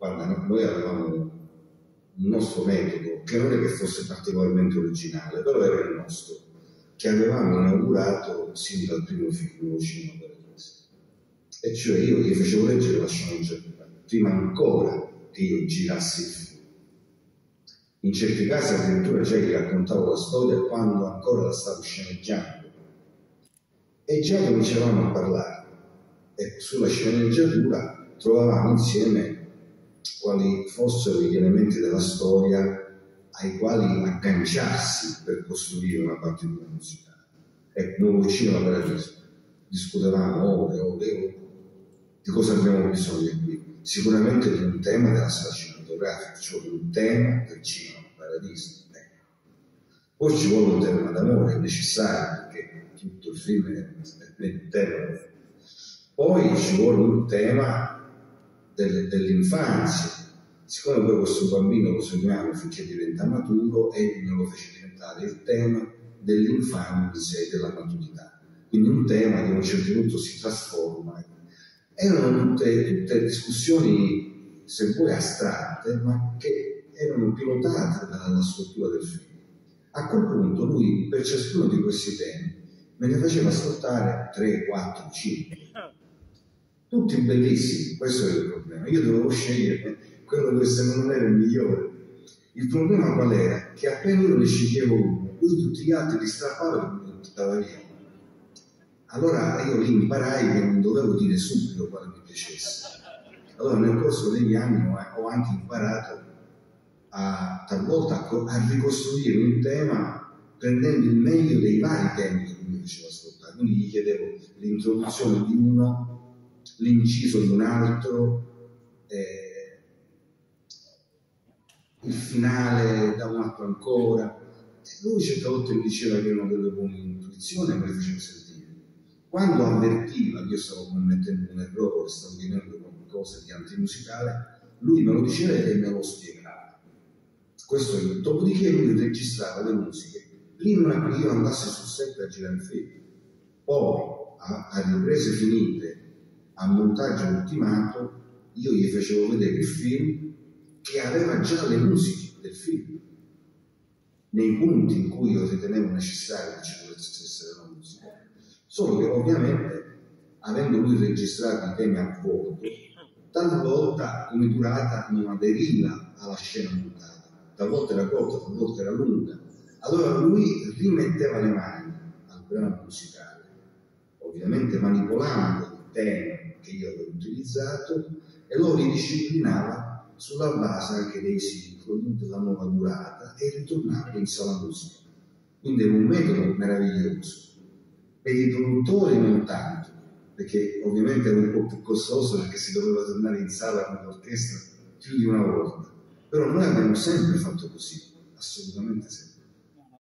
Guarda, noi avevamo un nostro metodo, che non è che fosse particolarmente originale, però era il nostro, che avevamo inaugurato sin dal primo film Cinema Paradiso. E cioè io gli facevo leggere la sceneggiatura, prima ancora che io girassi il film. In certi casi addirittura già gli raccontavo la storia quando ancora la stavo sceneggiando. E già cominciavamo a parlare. E sulla sceneggiatura trovavamo insieme quali fossero gli elementi della storia ai quali agganciarsi per costruire una partitura musicale. Ecco, Nuovo Cinema Paradiso, discutevamo ore, ore, ore di cosa abbiamo bisogno qui. Sicuramente di un tema della storia cinematografica, cioè un tema del cinema paradiso. Ecco. Poi ci vuole un tema d'amore, è necessario perché tutto il film è, un tema. Poi ci vuole un tema del, dell'infanzia. Siccome poi questo bambino lo seguiamo finché diventa maturo, egli lo fece diventare il tema dell'infanzia e della maturità. Quindi un tema che a un certo punto si trasforma. Erano tutte, tutte discussioni, se vuoi, astratte, ma che erano pilotate dalla struttura del film. A quel punto lui, per ciascuno di questi temi, me ne faceva ascoltare 3, 4, 5 tutti bellissimi, questo è il problema. Io dovevo scegliere quello che secondo me era il migliore. Il problema qual era? Che appena io ne sceglievo uno, lui tutti gli altri li strappava e li buttava via. Allora io lì imparai che non dovevo dire subito quale mi piacesse. Allora nel corso degli anni ho anche imparato a, talvolta a ricostruire un tema prendendo il meglio dei vari temi che mi faceva ascoltare. Quindi gli chiedevo l'introduzione di uno l'inciso di un altro, eh, il finale da un altro ancora. E lui certe volte mi diceva che erano delle buone e me le faceva sentire. Quando avvertiva che io stavo commettendo un errore, stavo chiedendo qualcosa di antimusicale, lui me lo diceva e me lo spiegava. Questo è il dopodiché lui registrava le musiche prima che io andassi sul set a girare il film. Poi, a, a riprese finite, a montaggio ultimato, io gli facevo vedere il film che aveva già le musiche del film, nei punti in cui io ritenevo necessario che ci potesse la musica. Solo che ovviamente, avendo lui registrato i temi a vuoto, talvolta come durata non aderiva alla scena montata, talvolta era corta, talvolta era lunga. Allora lui rimetteva le mani al brano musicale, ovviamente manipolando il tema utilizzato e lo ridisciplinava sulla base anche dei sincroni, della nuova durata e ritornava in sala musica. Quindi è un metodo meraviglioso. Per i produttori non tanto, perché ovviamente era un po' più costoso perché si doveva tornare in sala con l'orchestra più di una volta. Però noi abbiamo sempre fatto così, assolutamente sempre.